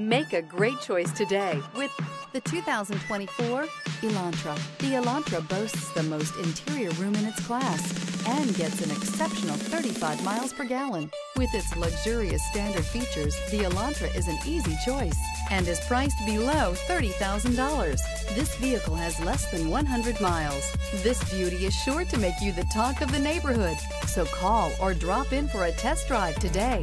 Make a great choice today with the 2024 Elantra. The Elantra boasts the most interior room in its class and gets an exceptional 35 miles per gallon. With its luxurious standard features, the Elantra is an easy choice and is priced below $30,000. This vehicle has less than 100 miles. This beauty is sure to make you the talk of the neighborhood. So call or drop in for a test drive today.